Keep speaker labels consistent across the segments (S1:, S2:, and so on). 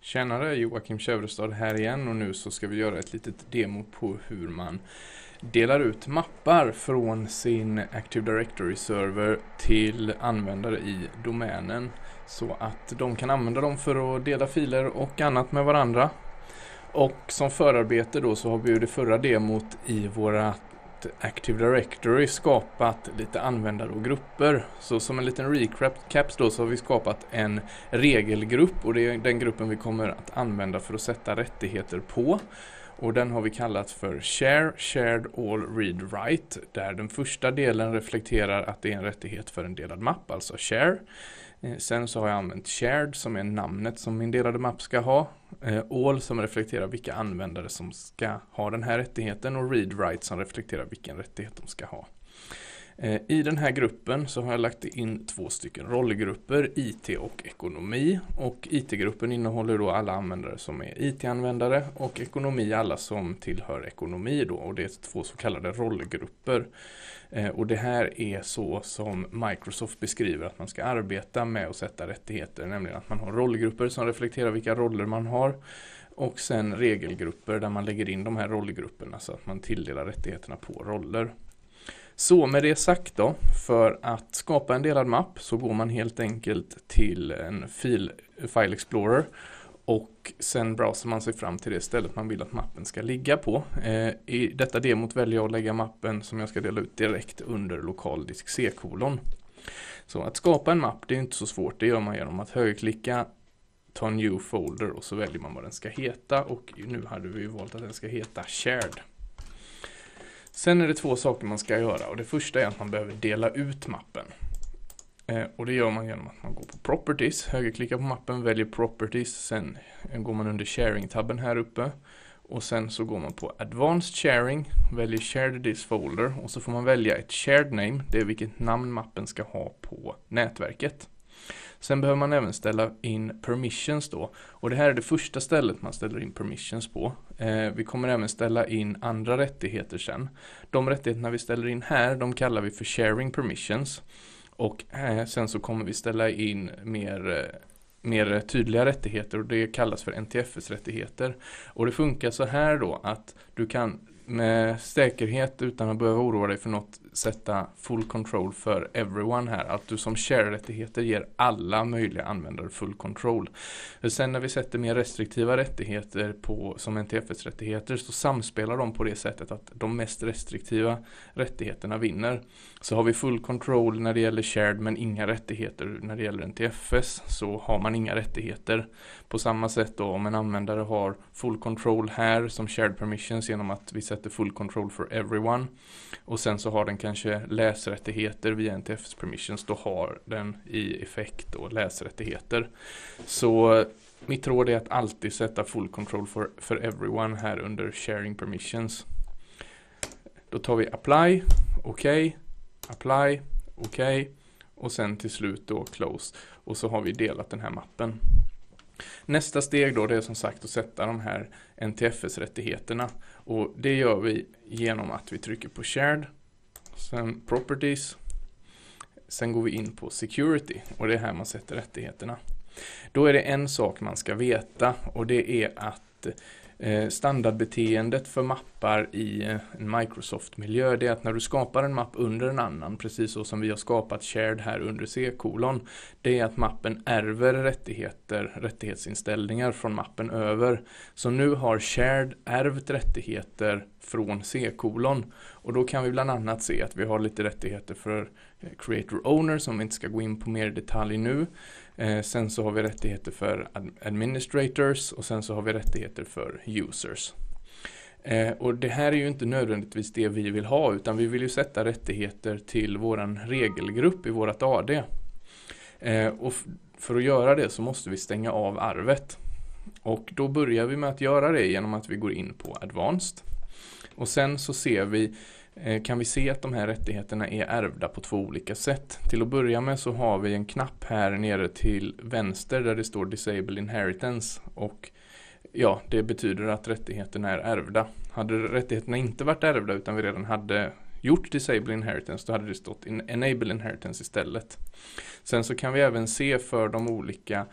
S1: Tjenare, Joakim Kävrestad här igen och nu så ska vi göra ett litet demo på hur man delar ut mappar från sin Active Directory-server till användare i domänen så att de kan använda dem för att dela filer och annat med varandra. Och som förarbete då så har vi ju det förra demot i vårat Active Directory skapat lite användare och grupper. Så som en liten recap då så har vi skapat en regelgrupp och det är den gruppen vi kommer att använda för att sätta rättigheter på. Och den har vi kallat för Share, Shared All Read Write där den första delen reflekterar att det är en rättighet för en delad mapp, alltså Share. Eh, sen så har jag använt shared som är namnet som min delade mapp ska ha. Eh, all som reflekterar vilka användare som ska ha den här rättigheten och read-write som reflekterar vilken rättighet de ska ha. Eh, I den här gruppen så har jag lagt in två stycken rollgrupper, IT och ekonomi. Och IT-gruppen innehåller då alla användare som är IT-användare och ekonomi alla som tillhör ekonomi då och det är två så kallade rollgrupper. Eh, och det här är så som Microsoft beskriver att man ska arbeta med att sätta rättigheter, nämligen att man har rollgrupper som reflekterar vilka roller man har och sen regelgrupper där man lägger in de här rollgrupperna så att man tilldelar rättigheterna på roller. Så med det sagt då, för att skapa en delad mapp så går man helt enkelt till en fil, File Explorer och sen browsar man sig fram till det stället man vill att mappen ska ligga på. Eh, I detta demot väljer jag att lägga mappen som jag ska dela ut direkt under lokal disk C-kolon. Så att skapa en mapp det är inte så svårt, det gör man genom att högerklicka ta new folder och så väljer man vad den ska heta och nu hade vi valt att den ska heta shared. Sen är det två saker man ska göra och det första är att man behöver dela ut mappen. Eh, och det gör man genom att man går på Properties, högerklickar på mappen, väljer Properties, sen går man under Sharing-tabben här uppe. Och sen så går man på Advanced Sharing, väljer Shared This Folder och så får man välja ett Shared Name, det är vilket namn mappen ska ha på nätverket. Sen behöver man även ställa in permissions då. Och det här är det första stället man ställer in permissions på. Eh, vi kommer även ställa in andra rättigheter sen. De rättigheterna vi ställer in här, de kallar vi för sharing permissions. Och eh, sen så kommer vi ställa in mer eh, mer tydliga rättigheter och det kallas för NTFS-rättigheter. Och det funkar så här då att du kan med säkerhet utan att behöva oroa dig för något sätta full control för everyone här. Att du som share-rättigheter ger alla möjliga användare full control. Sen när vi sätter mer restriktiva rättigheter på, som NTFS-rättigheter så samspelar de på det sättet att de mest restriktiva rättigheterna vinner. Så har vi full control när det gäller shared men inga rättigheter när det gäller NTFS så har man inga rättigheter. På samma sätt då om en användare har full control här som shared permissions genom att vi sätter full control for everyone och sen så har den kanske läsrättigheter via NTFs permissions, då har den i effekt då läsrättigheter. Så mitt råd är att alltid sätta full control for, for everyone här under sharing permissions. Då tar vi apply, OK, apply, OK och sen till slut då close och så har vi delat den här mappen. Nästa steg då det är som sagt att sätta de här NTFS-rättigheterna och det gör vi genom att vi trycker på shared Sen properties. Sen går vi in på security och det är här man sätter rättigheterna. Då är det en sak man ska veta och det är att eh, standardbeteendet för mappar i eh, en Microsoft-miljö det är att när du skapar en mapp under en annan, precis så som vi har skapat shared här under C-kolon, det är att mappen ärver rättigheter, rättighetsinställningar från mappen över. Så nu har shared ärvt rättigheter från C-kolon och då kan vi bland annat se att vi har lite rättigheter för eh, creator owner som vi inte ska gå in på mer i detalj nu. Eh, sen så har vi rättigheter för administrators och sen så har vi rättigheter för users. Eh, och det här är ju inte nödvändigtvis det vi vill ha utan vi vill ju sätta rättigheter till våran regelgrupp i vårat AD. Eh, och för att göra det så måste vi stänga av arvet. Och då börjar vi med att göra det genom att vi går in på Advanced. Och sen så ser vi eh, kan vi se att de här rättigheterna är ärvda på två olika sätt. Till att börja med så har vi en knapp här nere till vänster där det står Disable Inheritance och ja, det betyder att rättigheterna är ärvda. Hade rättigheterna inte varit ärvda utan vi redan hade gjort Disable Inheritance då hade det stått Enable Inheritance istället. Sen så kan vi även se för de olika eh,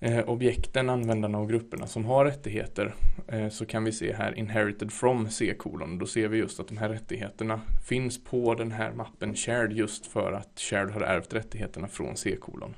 S1: Eh, objekten, användarna och grupperna som har rättigheter eh, så kan vi se här inherited from C-kolon. Då ser vi just att de här rättigheterna finns på den här mappen shared just för att shared har ärvt rättigheterna från C-kolon.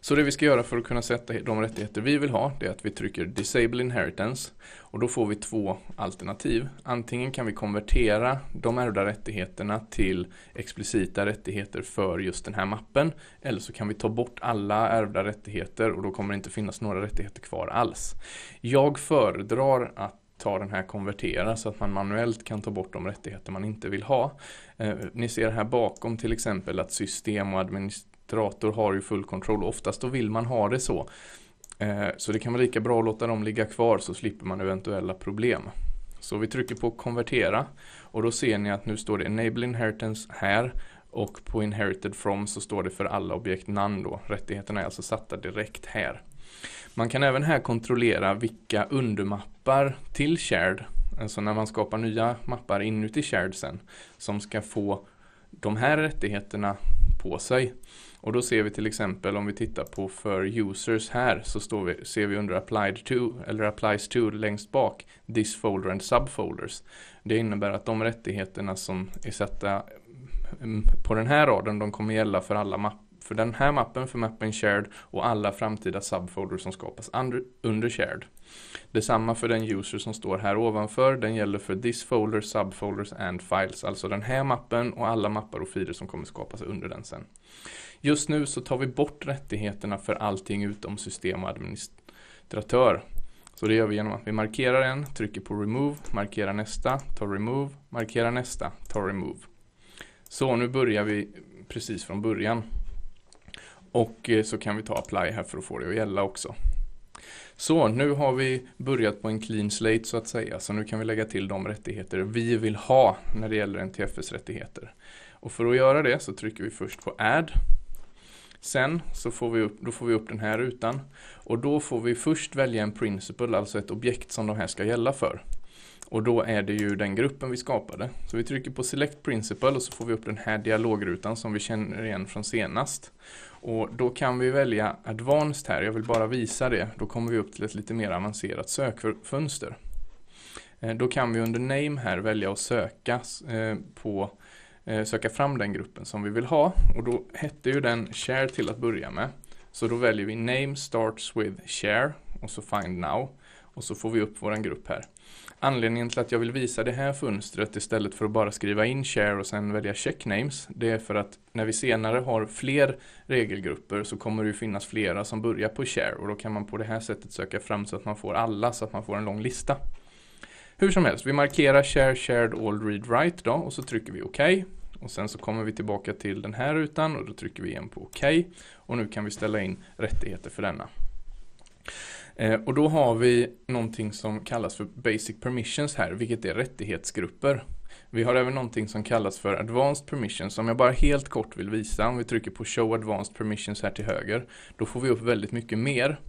S1: Så det vi ska göra för att kunna sätta de rättigheter vi vill ha, det är att vi trycker Disable Inheritance och då får vi två alternativ. Antingen kan vi konvertera de ärvda rättigheterna till explicita rättigheter för just den här mappen eller så kan vi ta bort alla ärvda rättigheter och då kommer det inte finnas några rättigheter kvar alls. Jag föredrar att ta den här konvertera så att man manuellt kan ta bort de rättigheter man inte vill ha. Eh, ni ser här bakom till exempel att system och administration moderator har ju full kontroll. Oftast då vill man ha det så. Eh, så det kan vara lika bra att låta dem ligga kvar så slipper man eventuella problem. Så vi trycker på konvertera och då ser ni att nu står det enable inheritance här och på inherited from så står det för alla objekt none då. Rättigheterna är alltså satta direkt här. Man kan även här kontrollera vilka undermappar till shared, alltså när man skapar nya mappar inuti shared sen, som ska få de här rättigheterna på sig. Och då ser vi till exempel om vi tittar på för users här så står vi, ser vi under applied to eller applies to längst bak this folder and subfolders. Det innebär att de rättigheterna som är satta mm, på den här raden de kommer gälla för alla mappar för den här mappen för mappen shared och alla framtida subfolders som skapas under, under shared. Detsamma för den user som står här ovanför. Den gäller för this folder, subfolders and files. Alltså den här mappen och alla mappar och filer som kommer skapas under den sen. Just nu så tar vi bort rättigheterna för allting utom system och administratör. Så det gör vi genom att vi markerar en, trycker på remove, markerar nästa, tar remove, markerar nästa, tar remove. Så nu börjar vi precis från början. Och eh, så kan vi ta apply här för att få det att gälla också. Så nu har vi börjat på en clean slate så att säga. Så nu kan vi lägga till de rättigheter vi vill ha när det gäller NTFS rättigheter. Och för att göra det så trycker vi först på add. Sen så får vi upp, då får vi upp den här rutan. Och då får vi först välja en principle, alltså ett objekt som de här ska gälla för. Och då är det ju den gruppen vi skapade. Så vi trycker på Select Principle och så får vi upp den här dialogrutan som vi känner igen från senast. Och då kan vi välja Advanced här, jag vill bara visa det. Då kommer vi upp till ett lite mer avancerat sökfönster. Eh, då kan vi under Name här välja att söka eh, på eh, Eh, söka fram den gruppen som vi vill ha och då hette ju den share till att börja med. Så då väljer vi name starts with share och så find now och så får vi upp våran grupp här. Anledningen till att jag vill visa det här fönstret istället för att bara skriva in share och sen välja check names det är för att när vi senare har fler regelgrupper så kommer det ju finnas flera som börjar på share och då kan man på det här sättet söka fram så att man får alla så att man får en lång lista. Hur som helst, vi markerar share, shared, all, read, write då och så trycker vi OK. Och sen så kommer vi tillbaka till den här rutan och då trycker vi igen på OK. Och nu kan vi ställa in rättigheter för denna. Eh, och då har vi någonting som kallas för Basic Permissions här, vilket är rättighetsgrupper. Vi har även någonting som kallas för Advanced Permissions som jag bara helt kort vill visa. Om vi trycker på Show Advanced Permissions här till höger, då får vi upp väldigt mycket mer.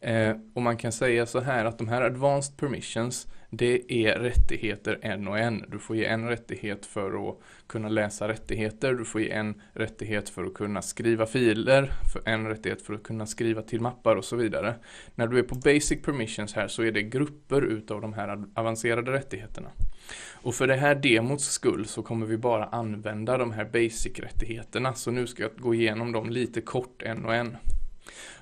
S1: Eh, och man kan säga så här att de här Advanced Permissions det är rättigheter en och en. Du får ge en rättighet för att kunna läsa rättigheter, du får ge en rättighet för att kunna skriva filer, för en rättighet för att kunna skriva till mappar och så vidare. När du är på Basic Permissions här så är det grupper utav de här avancerade rättigheterna. Och för det här demots skull så kommer vi bara använda de här Basic-rättigheterna, så nu ska jag gå igenom dem lite kort en och en.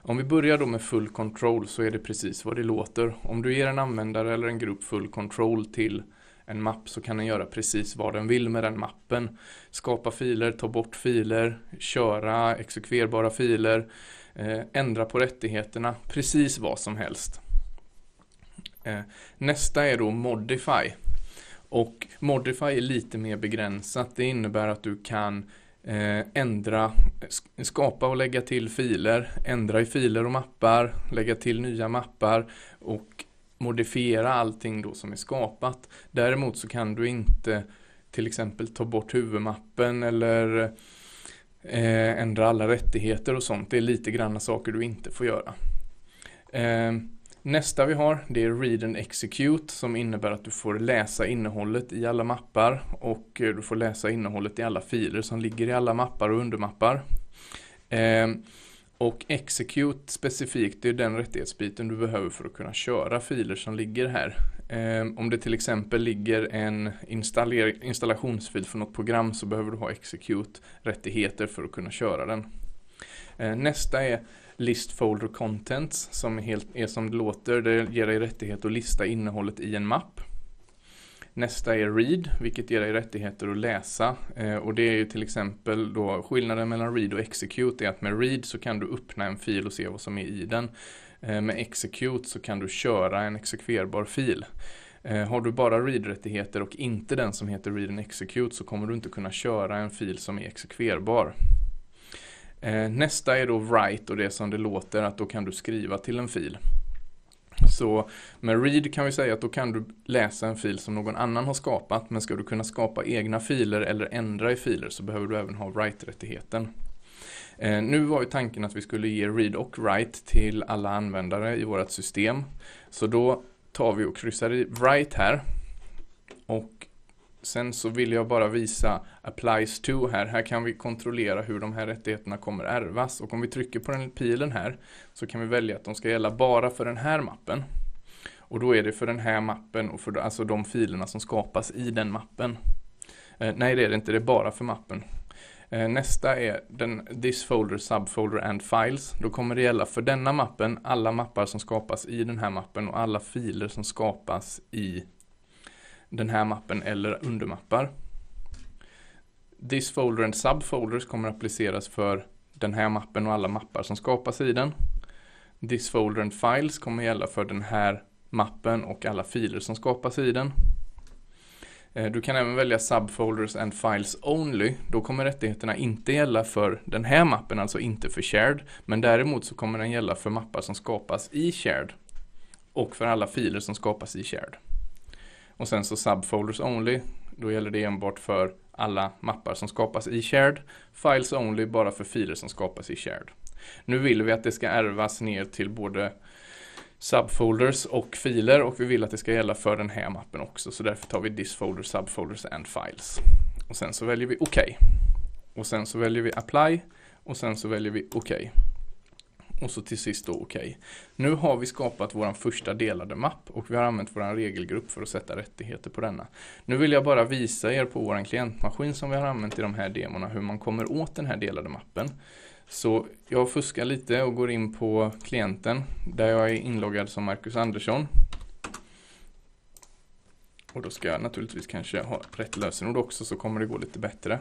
S1: Om vi börjar då med full control så är det precis vad det låter. Om du ger en användare eller en grupp full control till en mapp så kan den göra precis vad den vill med den mappen. Skapa filer, ta bort filer, köra exekverbara filer, eh, ändra på rättigheterna, precis vad som helst. Eh, nästa är då Modify. Och Modify är lite mer begränsat. Det innebär att du kan Eh, Eh, ändra, skapa och lägga till filer, ändra i filer och mappar, lägga till nya mappar och modifiera allting då som är skapat. Däremot så kan du inte till exempel ta bort huvudmappen eller eh, ändra alla rättigheter och sånt. Det är lite granna saker du inte får göra. Eh, Nästa vi har det är Read and Execute som innebär att du får läsa innehållet i alla mappar och eh, du får läsa innehållet i alla filer som ligger i alla mappar och undermappar. Eh, Och execute specifikt, det är den rättighetsbiten du behöver för att kunna köra filer som ligger här. Eh, om det till exempel ligger en installationsfil för något program så behöver du ha execute rättigheter för att kunna köra den. Eh, nästa är list folder contents som är, helt, är som det låter. Det ger dig rättighet att lista innehållet i en mapp. Nästa är read, vilket ger dig rättigheter att läsa. Eh, och det är ju till exempel då skillnaden mellan read och execute är att med read så kan du öppna en fil och se vad som är i den. Eh, med execute så kan du köra en exekverbar fil. Eh, har du bara read-rättigheter och inte den som heter read and execute så kommer du inte kunna köra en fil som är exekverbar. Eh, nästa är då write och det som det låter att då kan du skriva till en fil. Så med read kan vi säga att då kan du läsa en fil som någon annan har skapat men ska du kunna skapa egna filer eller ändra i filer så behöver du även ha write-rättigheten. Eh, nu var ju tanken att vi skulle ge read och write till alla användare i vårt system. Så då tar vi och kryssar i write här. Och sen så vill jag bara visa applies to här. Här kan vi kontrollera hur de här rättigheterna kommer ärvas. Och om vi trycker på den pilen här så kan vi välja att de ska gälla bara för den här mappen. Och då är det för den här mappen och för alltså de filerna som skapas i den mappen. Eh, nej det är det inte, det är bara för mappen. Eh, nästa är den this folder, subfolder and files. Då kommer det gälla för denna mappen alla mappar som skapas i den här mappen och alla filer som skapas i den här mappen eller undermappar. This folder and subfolders kommer appliceras för den här mappen och alla mappar som skapas i den. This folder and files kommer gälla för den här mappen och alla filer som skapas i den. Eh, du kan även välja Subfolders and Files Only. Då kommer rättigheterna inte gälla för den här mappen, alltså inte för Shared. Men däremot så kommer den gälla för mappar som skapas i Shared. Och för alla filer som skapas i Shared. Och sen så Subfolders Only. Då gäller det enbart för alla mappar som skapas i Shared. Files Only bara för filer som skapas i Shared. Nu vill vi att det ska ärvas ner till både subfolders och filer och vi vill att det ska gälla för den här mappen också så därför tar vi this folder, subfolders and files. Och sen så väljer vi OK. Och sen så väljer vi apply och sen så väljer vi OK. Och så till sist då OK. Nu har vi skapat vår första delade mapp och vi har använt vår regelgrupp för att sätta rättigheter på denna. Nu vill jag bara visa er på vår klientmaskin som vi har använt i de här demorna hur man kommer åt den här delade mappen. Så jag fuskar lite och går in på klienten där jag är inloggad som Marcus Andersson. Och då ska jag naturligtvis kanske ha rätt lösenord också så kommer det gå lite bättre.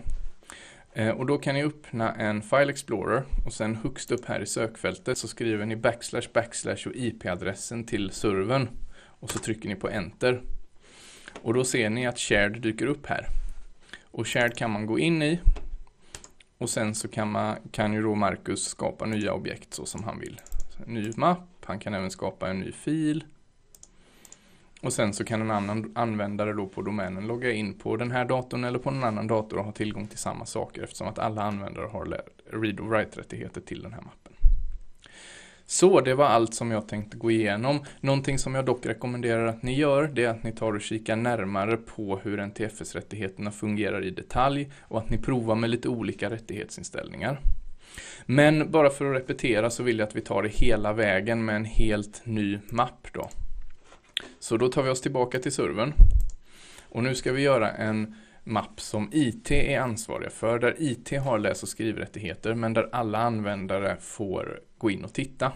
S1: Eh, och då kan ni öppna en File Explorer och sen högst upp här i sökfältet så skriver ni backslash backslash och IP-adressen till servern. Och så trycker ni på Enter. Och då ser ni att Shared dyker upp här. Och Shared kan man gå in i och sen så kan, man, kan ju då Marcus skapa nya objekt så som han vill. En ny mapp, han kan även skapa en ny fil. Och sen så kan en annan användare då på domänen logga in på den här datorn eller på en annan dator och ha tillgång till samma saker eftersom att alla användare har read och write-rättigheter till den här mappen. Så det var allt som jag tänkte gå igenom. Någonting som jag dock rekommenderar att ni gör det är att ni tar och kikar närmare på hur NTFS-rättigheterna fungerar i detalj och att ni provar med lite olika rättighetsinställningar. Men bara för att repetera så vill jag att vi tar det hela vägen med en helt ny mapp då. Så då tar vi oss tillbaka till servern. Och nu ska vi göra en mapp som IT är ansvariga för, där IT har läs och skrivrättigheter men där alla användare får gå in och titta.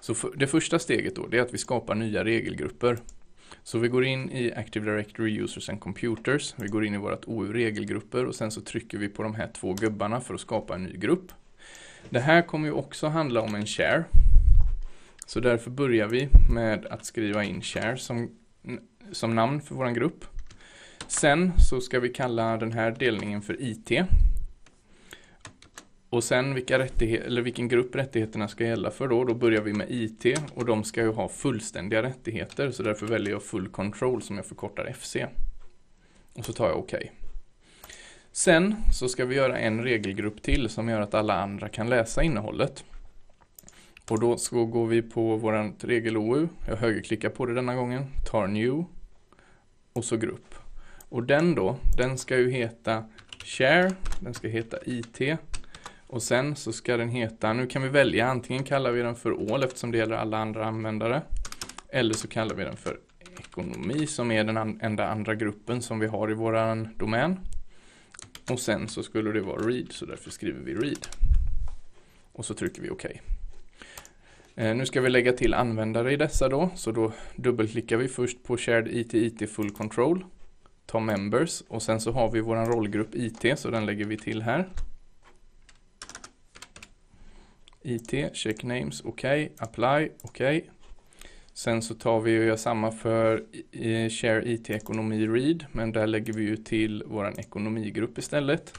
S1: Så för, det första steget då, det är att vi skapar nya regelgrupper. Så vi går in i Active Directory Users and Computers, vi går in i vårt OU regelgrupper och sen så trycker vi på de här två gubbarna för att skapa en ny grupp. Det här kommer ju också handla om en share. Så därför börjar vi med att skriva in share som, som namn för vår grupp. Sen så ska vi kalla den här delningen för IT. Och sen vilka eller vilken grupp rättigheterna ska gälla för då. Då börjar vi med IT och de ska ju ha fullständiga rättigheter. Så därför väljer jag full control som jag förkortar FC. Och så tar jag OK. Sen så ska vi göra en regelgrupp till som gör att alla andra kan läsa innehållet. Och då så går vi på vårt regel-OU. Jag högerklickar på det denna gången. Tar New. Och så grupp. Och den då, den ska ju heta Share. Den ska heta IT Och sen så ska den heta, nu kan vi välja, antingen kallar vi den för all eftersom det gäller alla andra användare. Eller så kallar vi den för ekonomi som är den enda andra gruppen som vi har i våran domän. Och sen så skulle det vara read så därför skriver vi read. Och så trycker vi OK. Eh, nu ska vi lägga till användare i dessa då, så då dubbelklickar vi först på Shared IT IT Full Control, ta Members och sen så har vi vår rollgrupp IT så den lägger vi till här. IT, check names, OK, apply, OK. Sen så tar vi och gör samma för eh, Share IT Ekonomi Read, men där lägger vi ju till vår ekonomigrupp istället.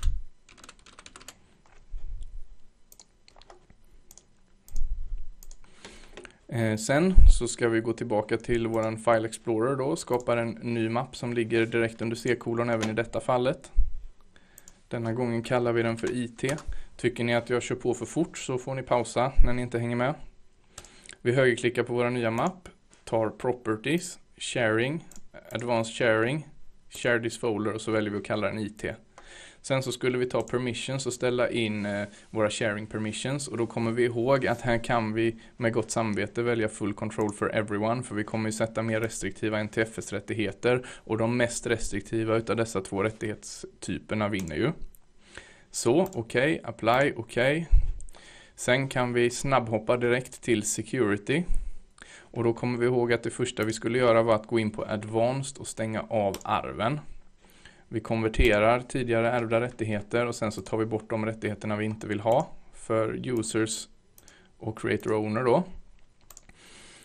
S1: Eh, sen så ska vi gå tillbaka till våran File Explorer då och skapa en ny mapp som ligger direkt under C-kolon även i detta fallet. Denna gången kallar vi den för IT. Tycker ni att jag kör på för fort så får ni pausa när ni inte hänger med. Vi högerklickar på vår nya mapp, tar Properties, Sharing, Advanced Sharing, Share this folder och så väljer vi att kalla den IT. Sen så skulle vi ta permissions och ställa in eh, våra sharing permissions och då kommer vi ihåg att här kan vi med gott samvete välja full control for everyone för vi kommer ju sätta mer restriktiva NTFS-rättigheter och de mest restriktiva utav dessa två rättighetstyperna vinner ju. Så, okej, okay, apply, okej. Okay. Sen kan vi snabbhoppa direkt till security. Och då kommer vi ihåg att det första vi skulle göra var att gå in på advanced och stänga av arven. Vi konverterar tidigare ärvda rättigheter och sen så tar vi bort de rättigheterna vi inte vill ha för users och creator owner då.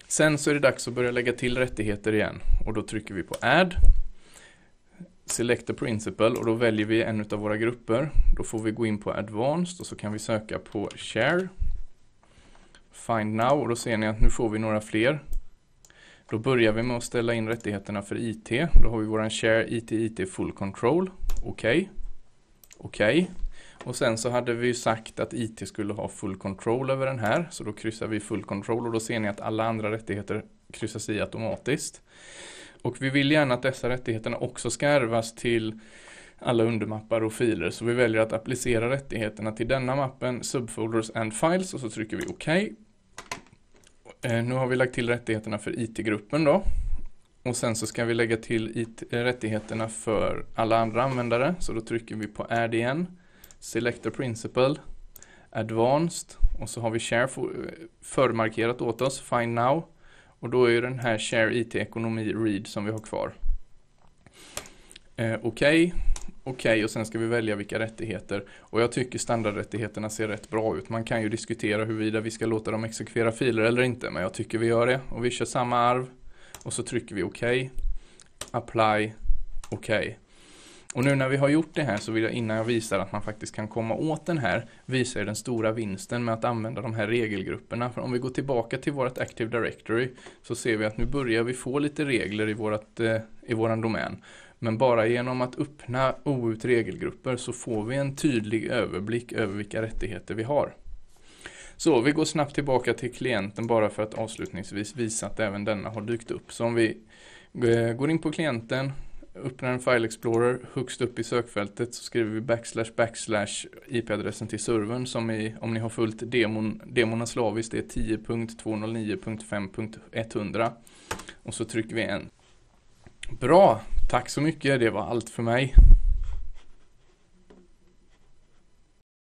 S1: Sen så är det dags att börja lägga till rättigheter igen och då trycker vi på add select the principle och då väljer vi en av våra grupper. Då får vi gå in på advanced och så kan vi söka på share find now och då ser ni att nu får vi några fler då börjar vi med att ställa in rättigheterna för IT. Då har vi våran share IT IT full control. Okej. Okay. Okej. Okay. Och sen så hade vi sagt att IT skulle ha full control över den här. Så då kryssar vi full control och då ser ni att alla andra rättigheter kryssas i automatiskt. Och vi vill gärna att dessa rättigheterna också ska ärvas till alla undermappar och filer. Så vi väljer att applicera rättigheterna till denna mappen, subfolders and files och så trycker vi OK. Eh, nu har vi lagt till rättigheterna för IT-gruppen då. Och sen så ska vi lägga till IT eh, rättigheterna för alla andra användare. Så då trycker vi på Add igen. Selector Principle. Advanced. Och så har vi Share eh, förmarkerat åt oss. Find Now. Och då är den här Share IT Ekonomi Read som vi har kvar. Eh, Okej. Okay okej okay, och sen ska vi välja vilka rättigheter. Och jag tycker standardrättigheterna ser rätt bra ut. Man kan ju diskutera huruvida vi ska låta dem exekvera filer eller inte. Men jag tycker vi gör det. Och vi kör samma arv. Och så trycker vi OK. Apply. OK. Och nu när vi har gjort det här så vill jag innan jag visar att man faktiskt kan komma åt den här visa er den stora vinsten med att använda de här regelgrupperna. För om vi går tillbaka till vårt Active Directory så ser vi att nu börjar vi få lite regler i, vårat, eh, i våran domän. Men bara genom att öppna OUT regelgrupper så får vi en tydlig överblick över vilka rättigheter vi har. Så vi går snabbt tillbaka till klienten bara för att avslutningsvis visa att även denna har dykt upp. Så om vi eh, går in på klienten, öppnar en File Explorer, högst upp i sökfältet så skriver vi backslash backslash IP-adressen till servern som i, om ni har följt demon, demona slaviskt, är 10.209.5.100 och så trycker vi en. Bra, Tack så mycket, det var allt för mig.